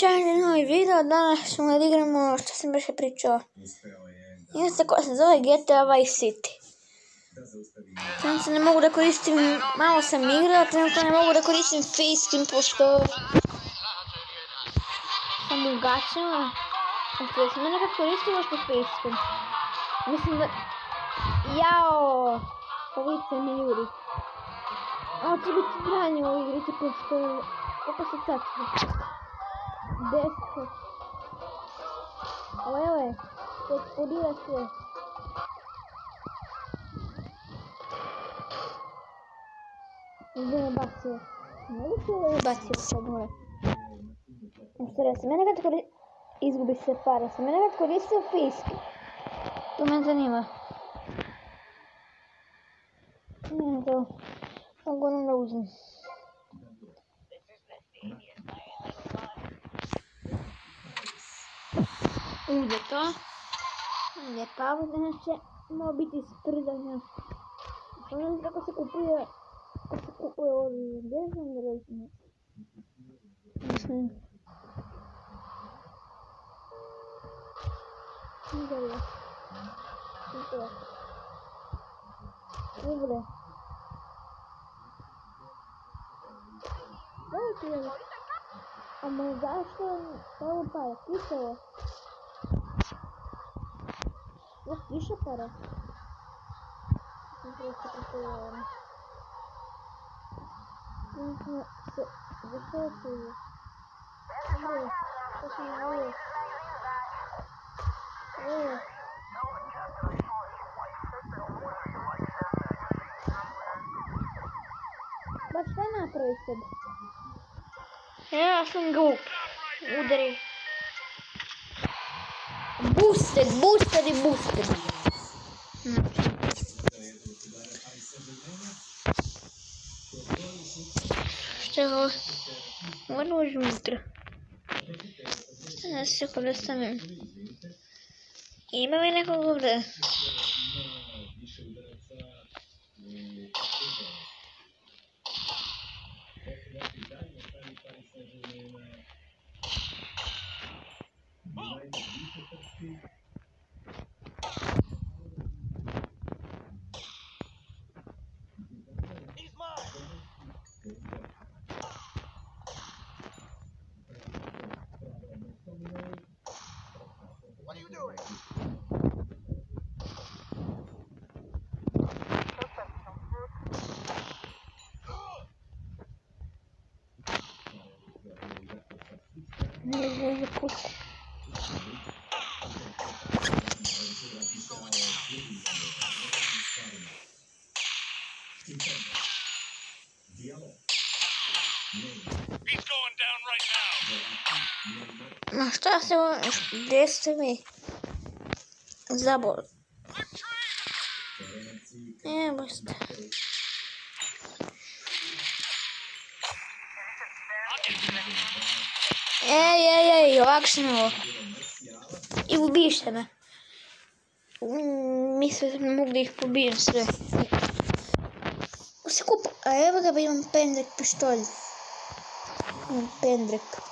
Čajni novi video, danas ćemo da igramo što sam beše pričao. Igra koja se zove GTA Vice City. Trenutno ne mogu da koristim, malo sam igrao, trenutno ne mogu da koristim facecam pošto sam ugačila. Znači da sam nekad koristila što facecam. Mislim da... Jao! Police mi juri. Ovo će biti trajanje u igrici pošto... Koliko se tačno? Desce. Ué, ué. Tem que poder aqui. Venha bater. Não que eu bater, por favor. Mostrar a semana categoria. Izgubi separa. Semana categoria se eu. Tu me desanima. Hum, então, agora não uso. Uđe to. Uđe pavu, danas će malo biti sprdanja. Ne znam kako se kupuje, kako se kupuje oružje. Gdje sam da razine? Mislim. Dobro. Dobro. Daj ti je. A zašto ovo para? Kiševo. Još Легкіше пора. Ну, просто прикольно. Нужно все высокую. Посмотрим. Эх. Башка накройся. Я сангу. Удари. Booster, booster e booster. Hum. Terror. Um ano junto. Essa é coleção também. E mamãe na é concordância. What are you doing? Šta se on, gdje ste mi zabor? Evo ste. Ej, ej, ej, lakšno ovo. I ubište me. Mm, Mislim da mogu da ih pobijem sve. Sve a evo ga imam pendrek pištolj. Imam pendrek.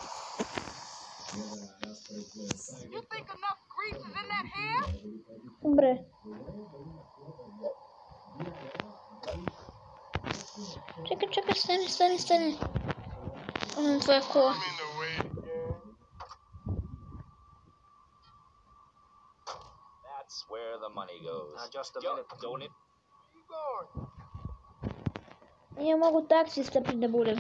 Czekaj, czekaj, I'm in Mam twoje koło. That's where the money goes. Just a minute. Don't it? Nie mogę tak się stepić na górę.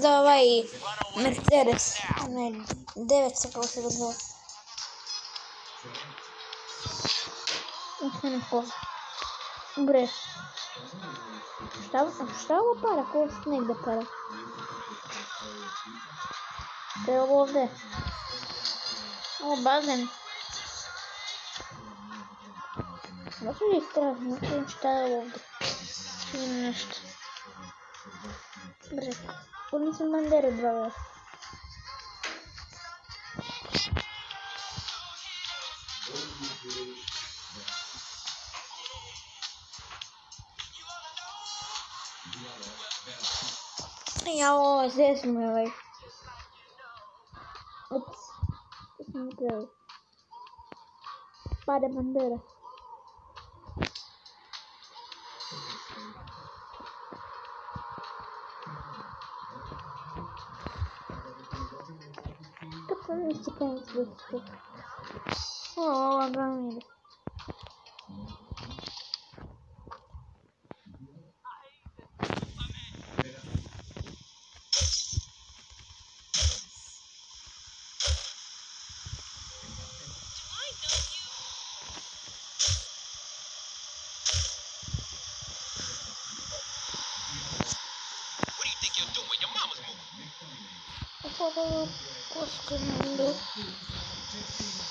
Je za ovaj Mercedes. Onaj 900 kako se ga zove. Uf, neko. Bre. Šta, šta je ovo para? Ko se negde para? Šta je ovo ovde? Ovo bazen. Zašto ih tražim? Ne vidim šta je ovde. Vidim nešto. Bre, Vamos se mandar o brother. E a voz é essa, meu velho. Ops. É Para a bandeira. aqui. Olá, oh, família. What do you think you're.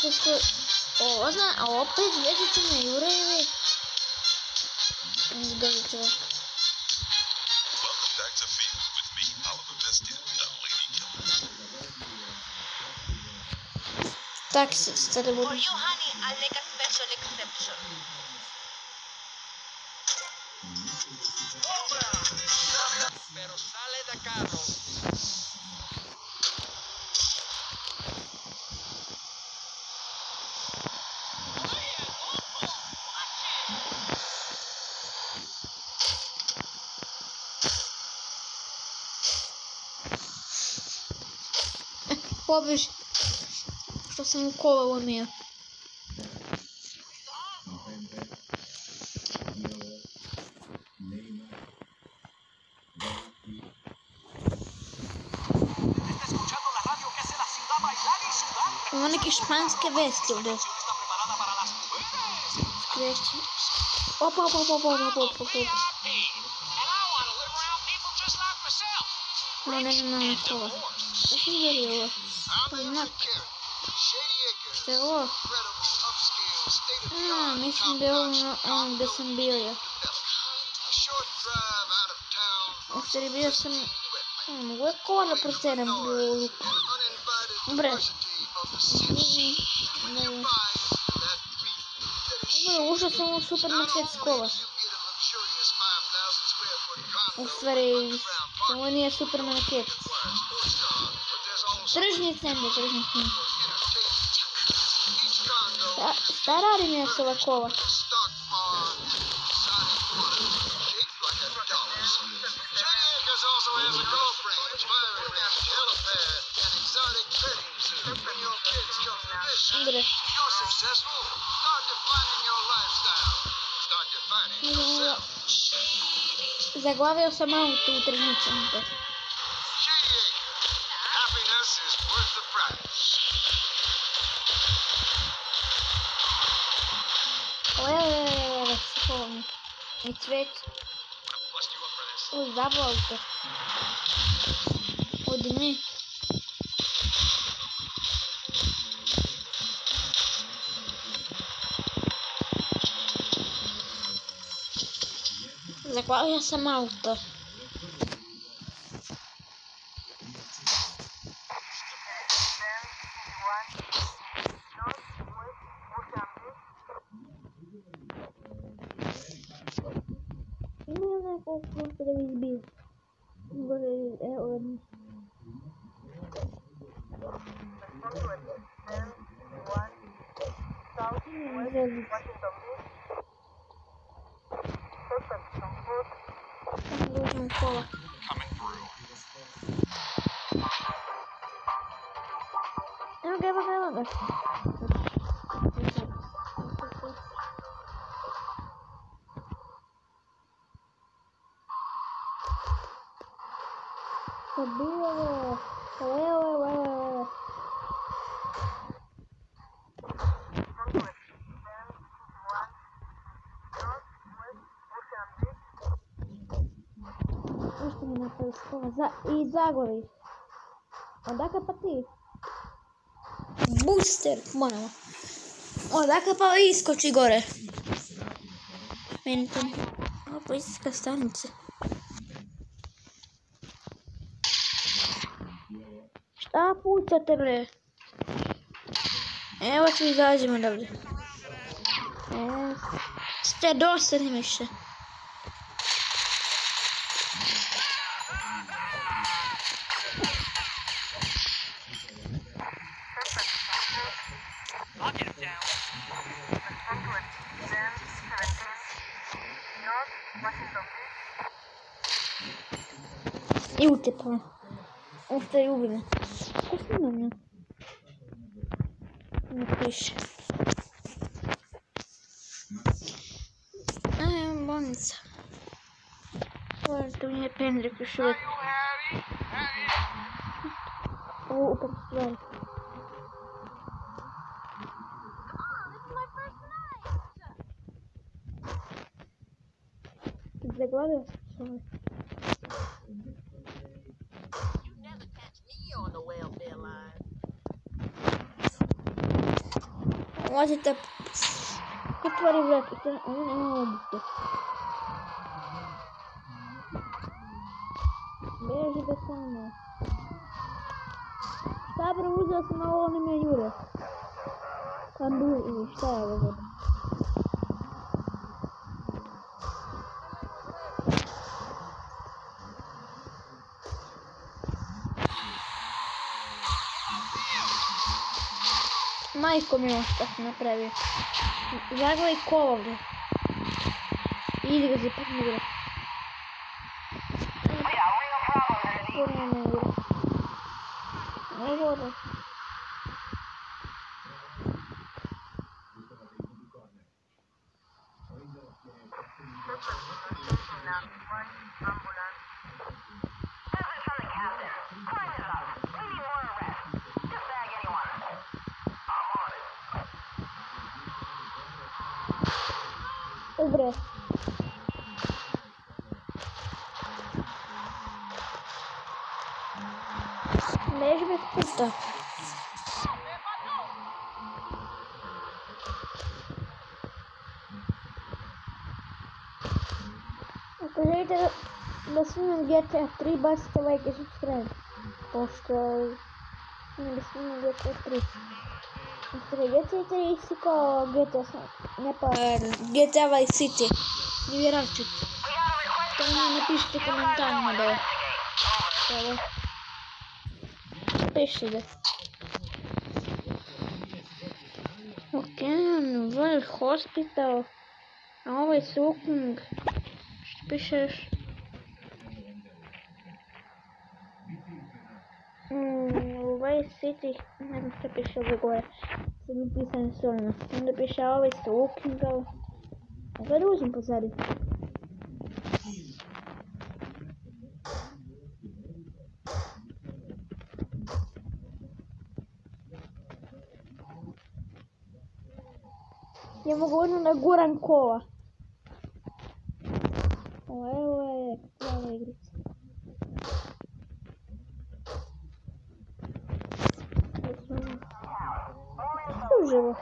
только что... О, ладно, а опять едете на Юреве. Не даже чувак. Так, стали будем. pobres estão sem cola, amém. Olha que espanto que bestia. Escreve. Opa, opa, opa, opa, opa, opa, opa. Não, não, não, não, não. Deixa eu ver, Poznat. Šta je ovo? A, mislim da je ovo gdje sam bio ja. U stvari bio sam... Mogu je kola proceram u luku. Dobre. Dobro, ušao sam u supermarket. U stvari, ovo nije supermarket. Тижні центр, тижні центр. Та- Стара армія Силакова. also has a girlfriend, Nefret. O da volta. O de mim. Mas qual é essa malta? Geldik. Losing kola. Drugie wygląda. Za, I Zagori. Odakle pa ti? Booster, moramo. Odakle pa iskoči gore? Meni to... Ovo policijska stanica. Šta pucate bre? Evo ću izađemo. E, ste dosadni više. I'll повторил, блин. Вкусно на мне. Не ну, пища. Ай, бонница. Ладно, у меня пендрик еще. О, упал. там, заглавил. Можете підтворювати обіцяти. Бежи до саме. Та привозять на Юрия. Там был и что я его Majko mi ovo šta sam napravio. Zagledaj kolo ovdje. Idi ga zipak mi gre. Ponovno me gre. Ovo stuff. Later, listen and get a three bucks to like and subscribe. Pošto, listen and get a three. Привет, это Исико GTA, не по GTA Vice City. Не верю, что там напишите комментарий, да. 5. Окей, в Hospital. Always looking. Что пишешь? Always City. Наверное, что другое. Это не писано сольно. Он написал Always Looking. Загрузим, пацаны. Ja w ogóle na górę koła. Ue, ue, prawej gry. Użyło.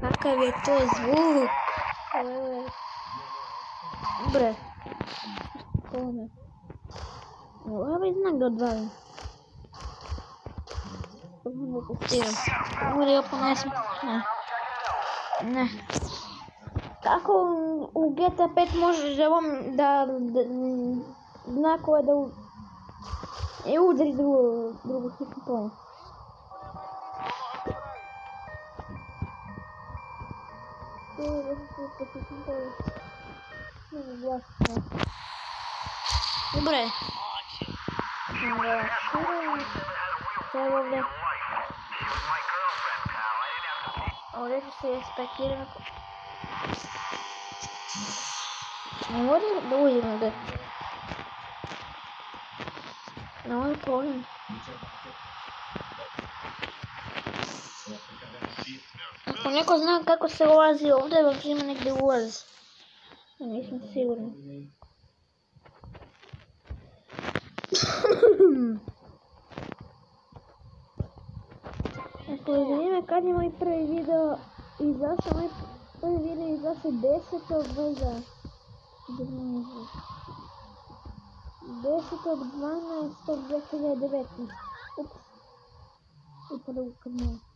Какой звук. Ovaj znak da odvalim. Samo da testiram. Ovo je opet ne smije. Ne. Ne. Kako u- GTA 5 možeš da ovom da, da znakove da u, i udri drugu, drugu hitnu glasiti. Dobre. Onda, to je ovdje. Ovdje ću se spekirati. Ne moram da uđem ovdje. Ne moram problem. Ako neko zna kako se ulazi ovdje, ima negdje nisam sigurna. Ako je zanima kad je moj prvi video izašao, moj prvi video izašao 10. možda 10. 12. 2019. Ups. Upada u kanal.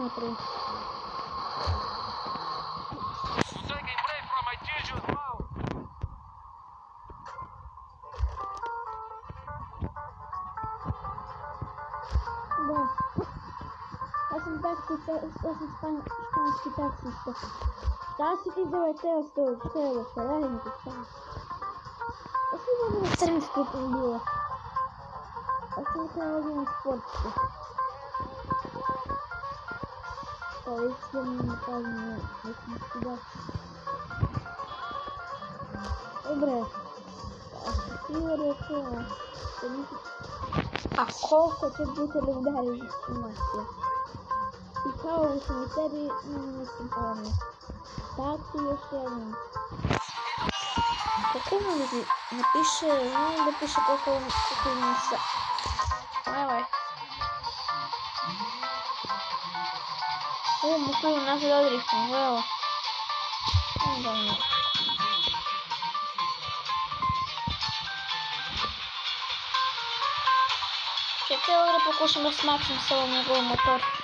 километры. Да. Э, очень тактик, очень шпанский такси, что... Да, сиди, давай, тело стоит, тело, шаленький, тело. Если бы меня стрим скупил было. А что Очень правильный спорт. А поэтому не помню. Если сюда... Добре. А сколько тут будет легендарий мастер? Цікаво, у санітарі не симпомні. Так, і ще один. Какому напише, ну, напише какому-то. Давай. Oh, mas foi um nasce da drift, não é? Não dá, não. Que agora para o coxa mais máximo, se ela não motor.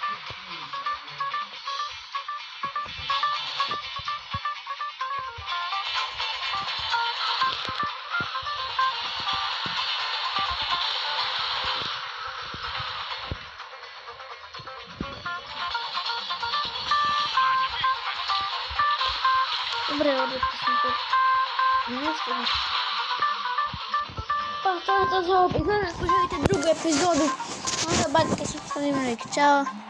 Pa to je to za. Izgledam ako želite drugu epizodu. Onda bacite subscribe. Ćao.